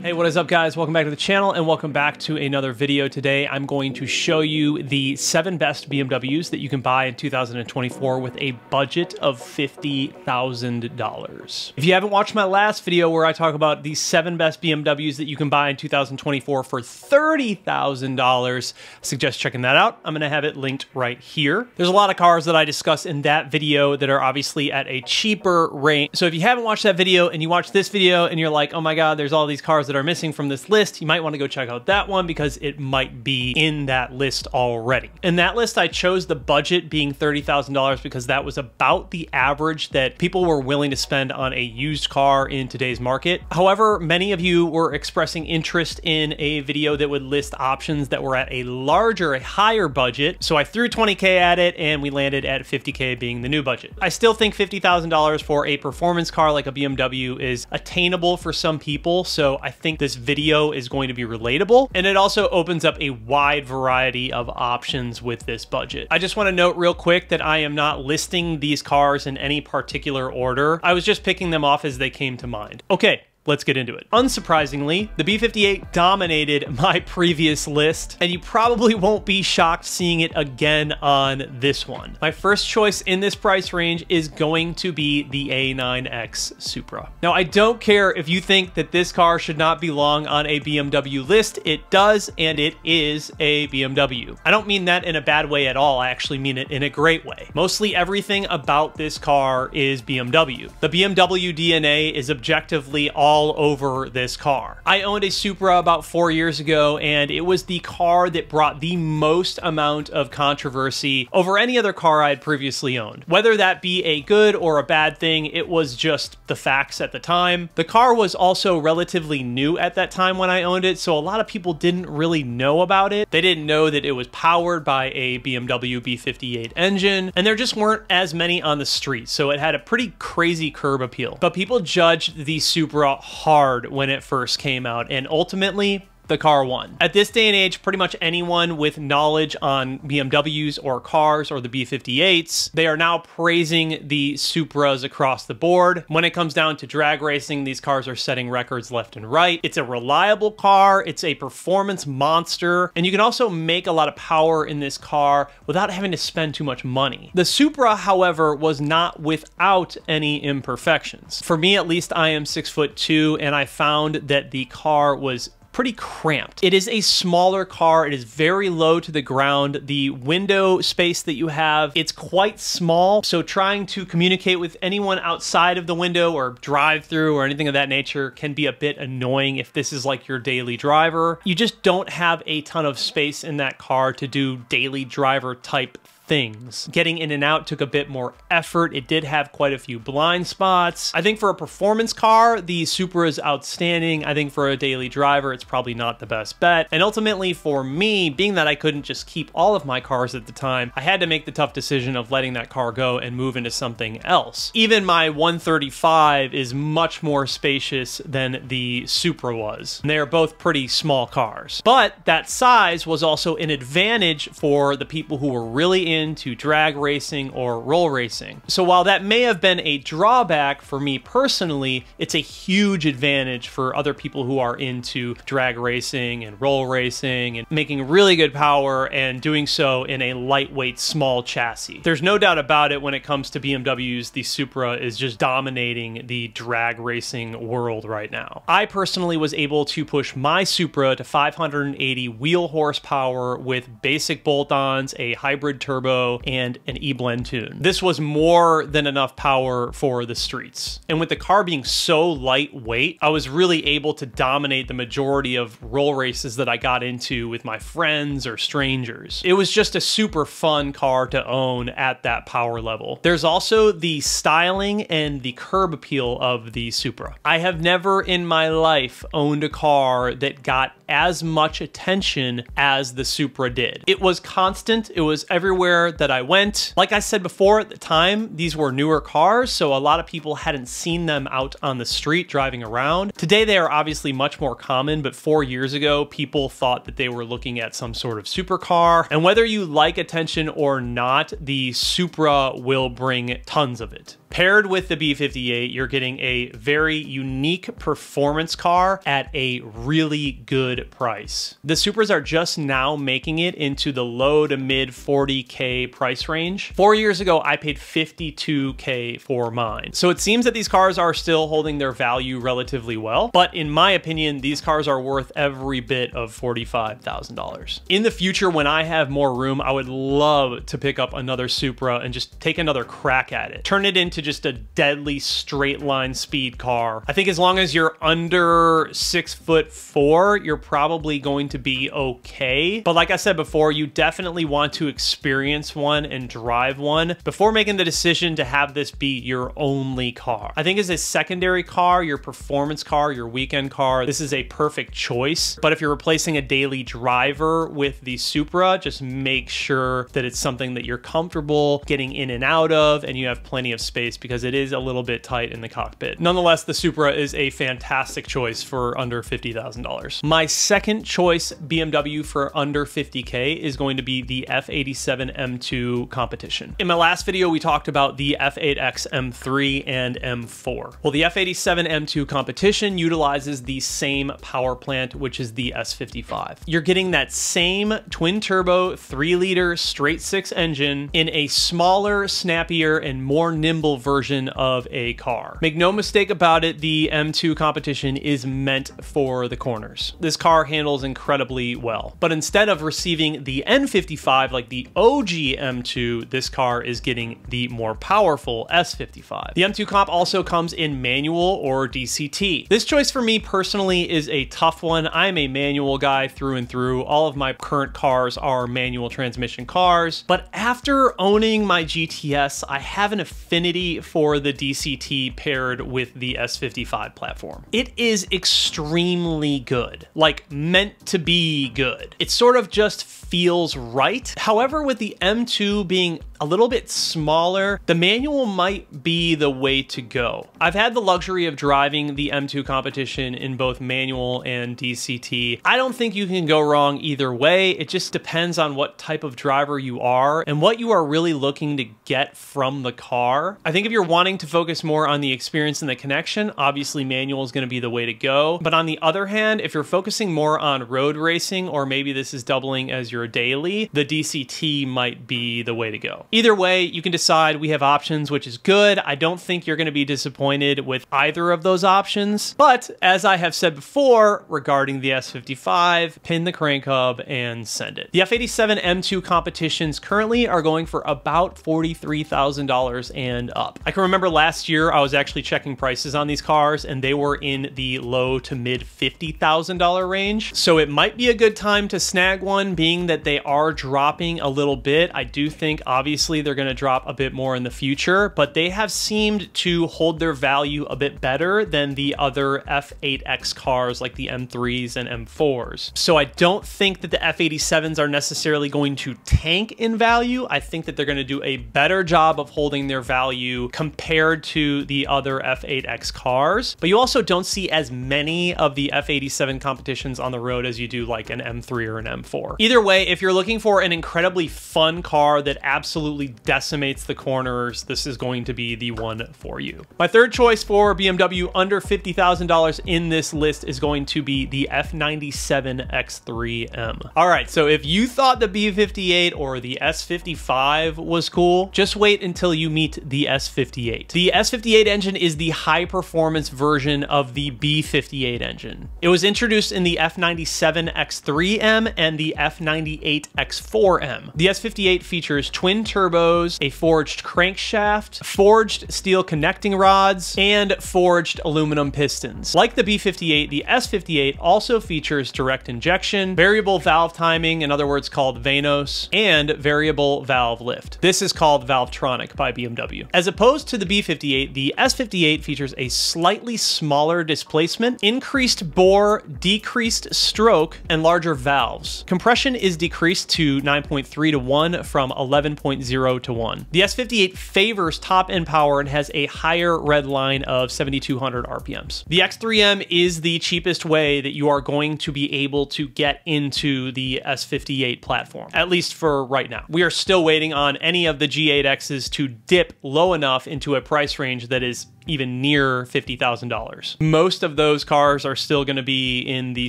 Hey, what is up guys? Welcome back to the channel and welcome back to another video. Today I'm going to show you the seven best BMWs that you can buy in 2024 with a budget of $50,000. If you haven't watched my last video where I talk about the seven best BMWs that you can buy in 2024 for $30,000, I suggest checking that out. I'm gonna have it linked right here. There's a lot of cars that I discuss in that video that are obviously at a cheaper range. So if you haven't watched that video and you watch this video and you're like, oh my God, there's all these cars that are missing from this list, you might want to go check out that one because it might be in that list already. In that list, I chose the budget being $30,000 because that was about the average that people were willing to spend on a used car in today's market. However, many of you were expressing interest in a video that would list options that were at a larger, a higher budget. So I threw 20K at it and we landed at 50K being the new budget. I still think $50,000 for a performance car like a BMW is attainable for some people. So I think this video is going to be relatable. And it also opens up a wide variety of options with this budget. I just want to note real quick that I am not listing these cars in any particular order. I was just picking them off as they came to mind. Okay, let's get into it. Unsurprisingly, the B58 dominated my previous list, and you probably won't be shocked seeing it again on this one. My first choice in this price range is going to be the A9X Supra. Now, I don't care if you think that this car should not belong on a BMW list, it does, and it is a BMW. I don't mean that in a bad way at all, I actually mean it in a great way. Mostly everything about this car is BMW. The BMW DNA is objectively all all over this car. I owned a Supra about four years ago, and it was the car that brought the most amount of controversy over any other car I had previously owned. Whether that be a good or a bad thing, it was just the facts at the time. The car was also relatively new at that time when I owned it, so a lot of people didn't really know about it. They didn't know that it was powered by a BMW B58 engine, and there just weren't as many on the street, so it had a pretty crazy curb appeal. But people judged the Supra hard when it first came out, and ultimately, the car won. At this day and age, pretty much anyone with knowledge on BMWs or cars or the B58s, they are now praising the Supras across the board. When it comes down to drag racing, these cars are setting records left and right. It's a reliable car, it's a performance monster, and you can also make a lot of power in this car without having to spend too much money. The Supra, however, was not without any imperfections. For me, at least, I am six foot two, and I found that the car was pretty cramped. It is a smaller car. It is very low to the ground. The window space that you have, it's quite small. So trying to communicate with anyone outside of the window or drive through or anything of that nature can be a bit annoying if this is like your daily driver. You just don't have a ton of space in that car to do daily driver type things. Getting in and out took a bit more effort. It did have quite a few blind spots. I think for a performance car, the Supra is outstanding. I think for a daily driver, it's probably not the best bet. And ultimately for me, being that I couldn't just keep all of my cars at the time, I had to make the tough decision of letting that car go and move into something else. Even my 135 is much more spacious than the Supra was. And they are both pretty small cars. But that size was also an advantage for the people who were really in into drag racing or roll racing. So while that may have been a drawback for me personally, it's a huge advantage for other people who are into drag racing and roll racing and making really good power and doing so in a lightweight small chassis. There's no doubt about it when it comes to BMWs, the Supra is just dominating the drag racing world right now. I personally was able to push my Supra to 580 wheel horsepower with basic bolt-ons, a hybrid turbo turbo, and an E-blend tune. This was more than enough power for the streets. And with the car being so lightweight, I was really able to dominate the majority of roll races that I got into with my friends or strangers. It was just a super fun car to own at that power level. There's also the styling and the curb appeal of the Supra. I have never in my life owned a car that got as much attention as the Supra did. It was constant, it was everywhere that I went. Like I said before, at the time, these were newer cars, so a lot of people hadn't seen them out on the street driving around. Today, they are obviously much more common, but four years ago, people thought that they were looking at some sort of supercar. And whether you like attention or not, the Supra will bring tons of it. Paired with the B58, you're getting a very unique performance car at a really good price. The Supras are just now making it into the low to mid 40K price range. Four years ago, I paid 52K for mine. So it seems that these cars are still holding their value relatively well, but in my opinion, these cars are worth every bit of $45,000. In the future, when I have more room, I would love to pick up another Supra and just take another crack at it. Turn it into just a deadly straight line speed car. I think as long as you're under six foot four, you're probably going to be okay. But like I said before, you definitely want to experience one and drive one before making the decision to have this be your only car. I think as a secondary car, your performance car, your weekend car, this is a perfect choice. But if you're replacing a daily driver with the Supra, just make sure that it's something that you're comfortable getting in and out of and you have plenty of space because it is a little bit tight in the cockpit. Nonetheless, the Supra is a fantastic choice for under $50,000. My second choice BMW for under 50K is going to be the F87 M2 competition. In my last video, we talked about the F8X M3 and M4. Well, the F87 M2 competition utilizes the same power plant, which is the S55. You're getting that same twin turbo, three liter straight six engine in a smaller, snappier, and more nimble version of a car. Make no mistake about it, the M2 competition is meant for the corners. This car handles incredibly well, but instead of receiving the N55 like the OG M2, this car is getting the more powerful S55. The M2 comp also comes in manual or DCT. This choice for me personally is a tough one. I'm a manual guy through and through. All of my current cars are manual transmission cars, but after owning my GTS, I have an affinity for the DCT paired with the S55 platform. It is extremely good, like meant to be good. It sort of just feels right. However, with the M2 being a little bit smaller, the manual might be the way to go. I've had the luxury of driving the M2 competition in both manual and DCT. I don't think you can go wrong either way. It just depends on what type of driver you are and what you are really looking to get from the car. I think if you're wanting to focus more on the experience and the connection, obviously manual is going to be the way to go. But on the other hand, if you're focusing more on road racing, or maybe this is doubling as your daily, the DCT might be the way to go. Either way, you can decide we have options, which is good. I don't think you're going to be disappointed with either of those options. But as I have said before regarding the S55, pin the crank hub and send it. The F87 M2 competitions currently are going for about $43,000 and up. I can remember last year I was actually checking prices on these cars and they were in the low to mid $50,000 range. So it might be a good time to snag one being that they are dropping a little bit. I do think obviously they're going to drop a bit more in the future, but they have seemed to hold their value a bit better than the other F8X cars like the M3s and M4s. So I don't think that the F87s are necessarily going to tank in value. I think that they're going to do a better job of holding their value compared to the other F8X cars. But you also don't see as many of the F87 competitions on the road as you do like an M3 or an M4. Either way, if you're looking for an incredibly fun car that absolutely decimates the corners, this is going to be the one for you. My third choice for BMW under $50,000 in this list is going to be the F97 X3M. All right, so if you thought the B58 or the S55 was cool, just wait until you meet the S58. The S58 engine is the high performance version of the B58 engine. It was introduced in the F97 X3M and the F98 X4M. The S58 features twin turbos, a forged crankshaft, forged steel connecting rods, and forged aluminum pistons. Like the B58, the S58 also features direct injection, variable valve timing, in other words called VANOS, and variable valve lift. This is called Valvetronic by BMW. As opposed to the B58, the S58 features a slightly smaller displacement, increased bore, decreased stroke, and larger valves. Compression is decreased to 9.3 to 1 from 11.0 to 1. The S58 favors top end power and has a higher red line of 7200 RPMs. The X3M is the cheapest way that you are going to be able to get into the S58 platform, at least for right now. We are still waiting on any of the G8Xs to dip low enough into a price range that is even near $50,000. Most of those cars are still going to be in the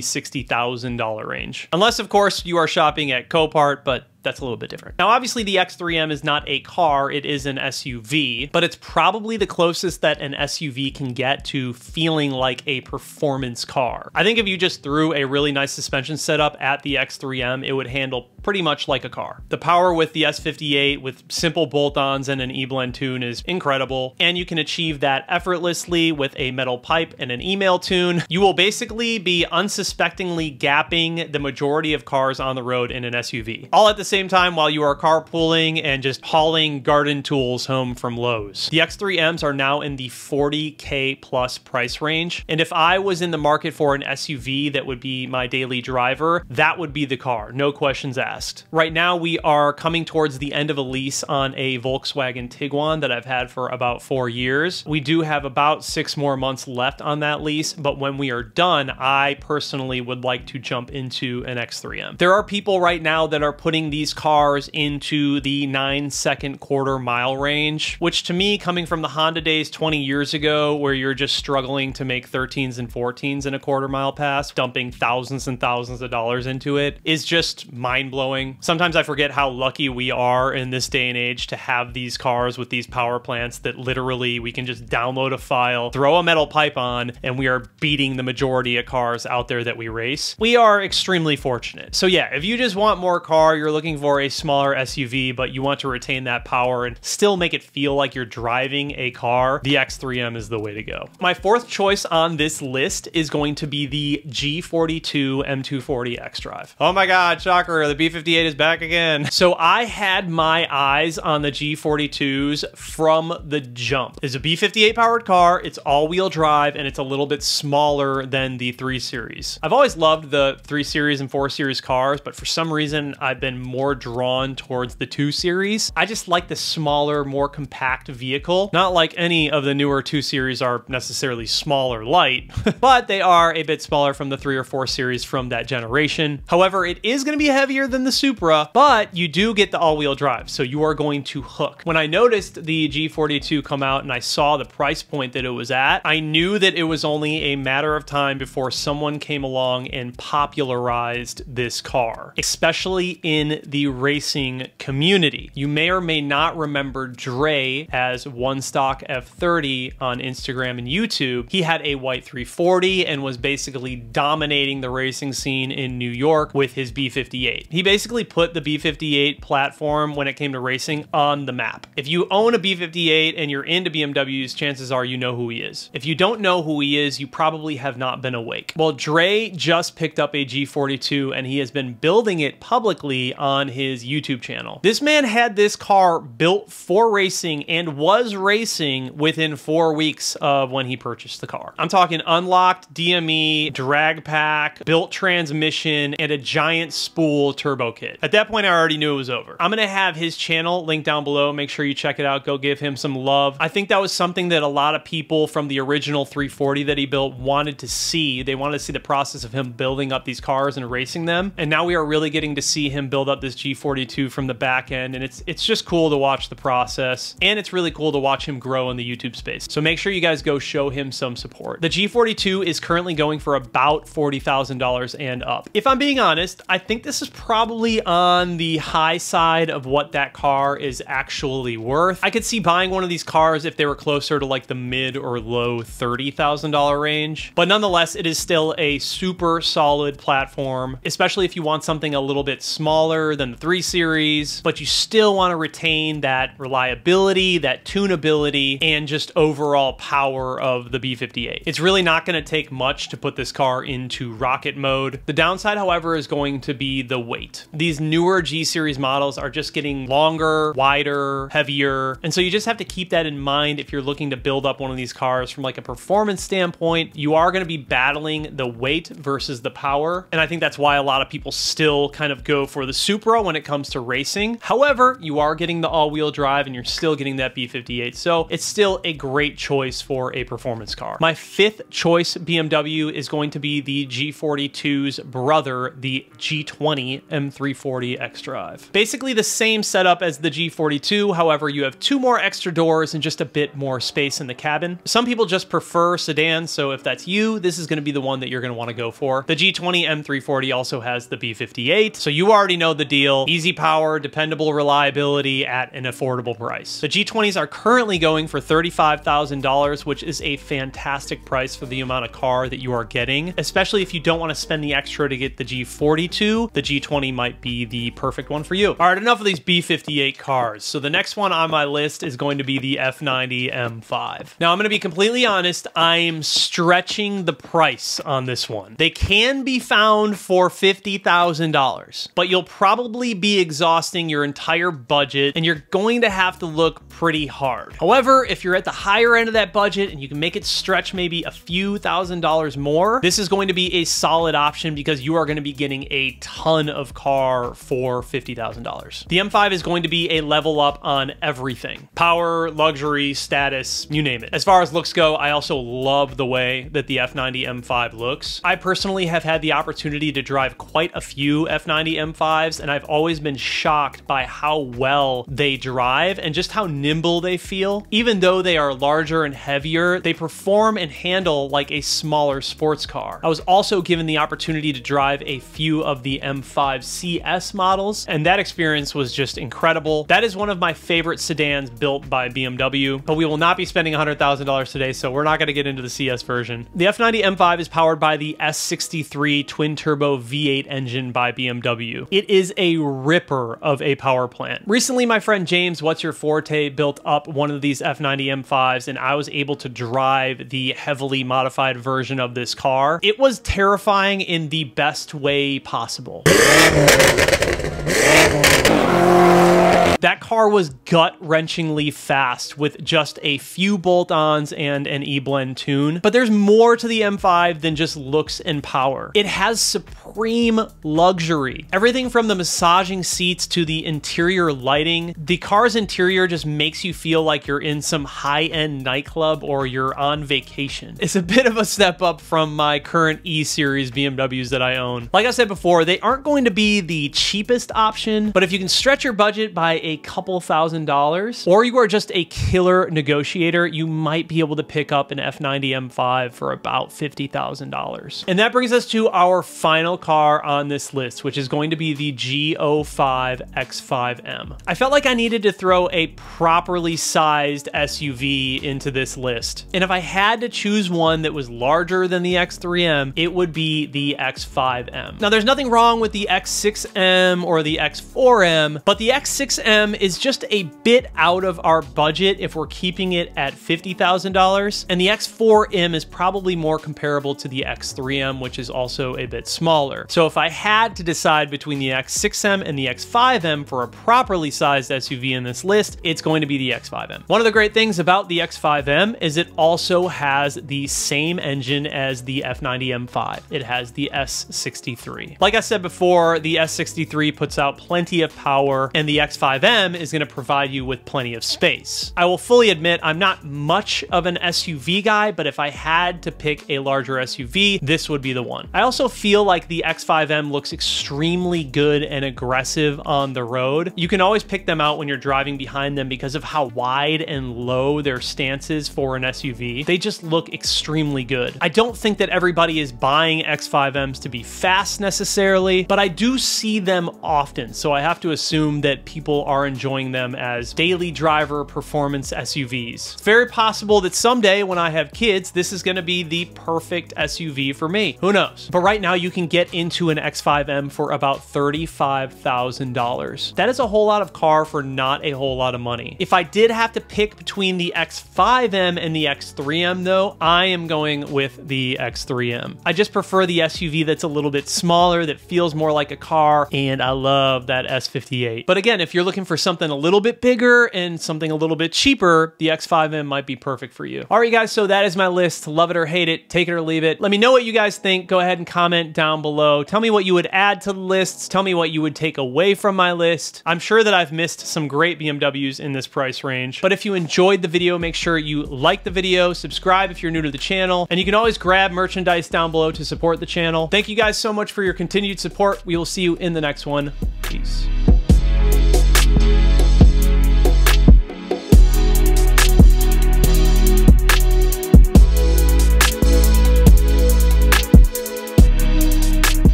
$60,000 range. Unless, of course, you are shopping at Copart, but that's a little bit different. Now, obviously, the X3M is not a car, it is an SUV, but it's probably the closest that an SUV can get to feeling like a performance car. I think if you just threw a really nice suspension setup at the X3M, it would handle pretty much like a car. The power with the S58 with simple bolt-ons and an E-blend tune is incredible, and you can achieve that effortlessly with a metal pipe and an email tune. You will basically be unsuspectingly gapping the majority of cars on the road in an SUV, all at the same time while you are carpooling and just hauling garden tools home from Lowe's. The X3Ms are now in the 40K plus price range, and if I was in the market for an SUV that would be my daily driver, that would be the car, no questions asked. Right now, we are coming towards the end of a lease on a Volkswagen Tiguan that I've had for about four years. We do have about six more months left on that lease, but when we are done, I personally would like to jump into an X3M. There are people right now that are putting these cars into the nine second quarter mile range, which to me, coming from the Honda days 20 years ago, where you're just struggling to make 13s and 14s in a quarter mile pass, dumping thousands and thousands of dollars into it, is just mind blowing. Sometimes I forget how lucky we are in this day and age to have these cars with these power plants that literally we can just download a file, throw a metal pipe on, and we are beating the majority of cars out there that we race. We are extremely fortunate. So yeah, if you just want more car, you're looking for a smaller SUV, but you want to retain that power and still make it feel like you're driving a car, the X3M is the way to go. My fourth choice on this list is going to be the G42 M240 xDrive. Oh my God, shocker, the B58 is back again. So I had my eyes on the G42s from the jump. It's a B58 powered car, it's all wheel drive, and it's a little bit smaller than the 3 Series. I've always loved the 3 Series and 4 Series cars, but for some reason I've been more drawn towards the 2 Series. I just like the smaller, more compact vehicle. Not like any of the newer 2 Series are necessarily small or light, but they are a bit smaller from the 3 or 4 Series from that generation. However, it is going to be heavier than the Supra, but you do get the all-wheel drive, so you are going to hook. When I noticed the G42 come out and I saw the price point that it was at, I knew that it was only a matter of time before someone came along and popularized this car, especially in the racing community. You may or may not remember Dre as One Stock F30 on Instagram and YouTube. He had a white 340 and was basically dominating the racing scene in New York with his B58. He he basically put the B58 platform when it came to racing on the map. If you own a B58 and you're into BMWs, chances are you know who he is. If you don't know who he is, you probably have not been awake. Well, Dre just picked up a G42 and he has been building it publicly on his YouTube channel. This man had this car built for racing and was racing within four weeks of when he purchased the car. I'm talking unlocked DME, drag pack, built transmission, and a giant spool turbo kit. At that point, I already knew it was over. I'm gonna have his channel linked down below. Make sure you check it out. Go give him some love. I think that was something that a lot of people from the original 340 that he built wanted to see. They wanted to see the process of him building up these cars and racing them. And now we are really getting to see him build up this G42 from the back end. And it's it's just cool to watch the process. And it's really cool to watch him grow in the YouTube space. So make sure you guys go show him some support. The G42 is currently going for about $40,000 and up. If I'm being honest, I think this is probably on the high side of what that car is actually worth. I could see buying one of these cars if they were closer to like the mid or low $30,000 range. But nonetheless, it is still a super solid platform, especially if you want something a little bit smaller than the 3 Series, but you still want to retain that reliability, that tunability, and just overall power of the B58. It's really not going to take much to put this car into rocket mode. The downside, however, is going to be the weight. These newer G series models are just getting longer, wider, heavier. And so you just have to keep that in mind if you're looking to build up one of these cars from like a performance standpoint, you are going to be battling the weight versus the power. And I think that's why a lot of people still kind of go for the Supra when it comes to racing. However, you are getting the all-wheel drive and you're still getting that B58. So it's still a great choice for a performance car. My fifth choice BMW is going to be the G42's brother, the G20 M340 xDrive. Basically the same setup as the G42, however, you have two more extra doors and just a bit more space in the cabin. Some people just prefer sedans, so if that's you, this is gonna be the one that you're gonna wanna go for. The G20 M340 also has the B58, so you already know the deal. Easy power, dependable reliability at an affordable price. The G20s are currently going for $35,000, which is a fantastic price for the amount of car that you are getting, especially if you don't wanna spend the extra to get the G42, the G20 might be the perfect one for you. All right, enough of these B58 cars. So the next one on my list is going to be the F90 M5. Now I'm gonna be completely honest, I'm stretching the price on this one. They can be found for $50,000, but you'll probably be exhausting your entire budget and you're going to have to look pretty hard. However, if you're at the higher end of that budget and you can make it stretch maybe a few thousand dollars more, this is going to be a solid option because you are going to be getting a ton of car for $50,000. The M5 is going to be a level up on everything. Power, luxury, status, you name it. As far as looks go, I also love the way that the F90 M5 looks. I personally have had the opportunity to drive quite a few F90 M5s and I've always been shocked by how well they drive and just how nimble they feel. Even though they are larger and heavier, they perform and handle like a smaller sports car. I was also given the opportunity to drive a few of the M5 CS models, and that experience was just incredible. That is one of my favorite sedans built by BMW, but we will not be spending $100,000 today, so we're not going to get into the CS version. The F90 M5 is powered by the S63 twin turbo V8 engine by BMW. It is a ripper of a power plant. Recently, my friend James, What's Your Forte, built up one of these F90 M5s, and I was able to drive the heavily modified version of this car. It was terrifying in the best way possible. That car was gut-wrenchingly fast with just a few bolt-ons and an E-blend tune, but there's more to the M5 than just looks and power. It has supreme luxury. Everything from the massaging seats to the interior lighting, the car's interior just makes you feel like you're in some high-end nightclub or you're on vacation. It's a bit of a step up from my current E-Series BMWs that I own. Like I said before, they aren't going to be the cheapest option, but if you can stretch your budget by a couple thousand dollars, or you are just a killer negotiator, you might be able to pick up an F90 M5 for about $50,000. And that brings us to our final car on this list, which is going to be the G05 X5M. I felt like I needed to throw a properly sized SUV into this list. And if I had to choose one that was larger than the X3M, it would be the X5M. Now, there's nothing wrong with the X6M or the X4M, but the X6M is just a bit out of our budget if we're keeping it at $50,000. And the X4M is probably more comparable to the X3M, which is also a bit smaller. So if I had to decide between the X6M and the X5M for a properly sized SUV in this list, it's going to be the X5M. One of the great things about the X5M is it also has the same engine as the F90 M5. It has the S63. Like I said before, the S63 puts out plenty of power and the X5M them is going to provide you with plenty of space. I will fully admit I'm not much of an SUV guy, but if I had to pick a larger SUV, this would be the one. I also feel like the X5M looks extremely good and aggressive on the road. You can always pick them out when you're driving behind them because of how wide and low their stance is for an SUV. They just look extremely good. I don't think that everybody is buying X5Ms to be fast necessarily, but I do see them often, so I have to assume that people are enjoying them as daily driver performance SUVs. It's very possible that someday when I have kids, this is gonna be the perfect SUV for me. Who knows? But right now you can get into an X5M for about $35,000. That is a whole lot of car for not a whole lot of money. If I did have to pick between the X5M and the X3M though, I am going with the X3M. I just prefer the SUV that's a little bit smaller, that feels more like a car, and I love that S58. But again, if you're looking for something a little bit bigger and something a little bit cheaper, the X5M might be perfect for you. All right, guys, so that is my list. Love it or hate it, take it or leave it. Let me know what you guys think. Go ahead and comment down below. Tell me what you would add to the lists. Tell me what you would take away from my list. I'm sure that I've missed some great BMWs in this price range. But if you enjoyed the video, make sure you like the video, subscribe if you're new to the channel, and you can always grab merchandise down below to support the channel. Thank you guys so much for your continued support. We will see you in the next one. Peace.